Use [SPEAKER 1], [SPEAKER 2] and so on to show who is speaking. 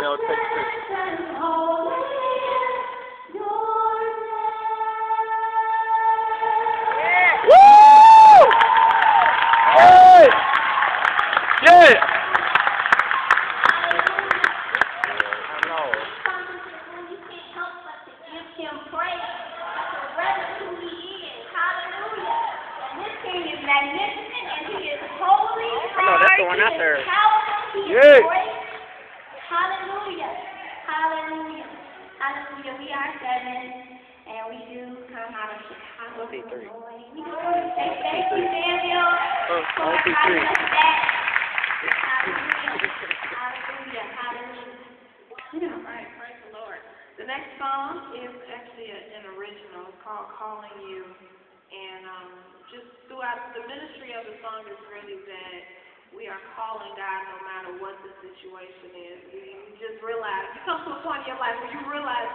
[SPEAKER 1] female takes pictures. magnificent and he is holy.
[SPEAKER 2] Oh, no, that's the one out there. Yeah.
[SPEAKER 1] Hallelujah. We are seven, and we do come out of Chicago, Illinois. We just want to say thank you, Danville,
[SPEAKER 2] Oh,
[SPEAKER 1] for
[SPEAKER 2] I see
[SPEAKER 1] having
[SPEAKER 2] three.
[SPEAKER 1] us back. Hallelujah. Hallelujah. Hallelujah.
[SPEAKER 3] All right, praise the Lord. The next song is actually a- an original. It's called Calling You. And um, just throughout the ministry of the song is really that we are calling God no matter what the situation is. Just realize, you come to a point in your life where you realize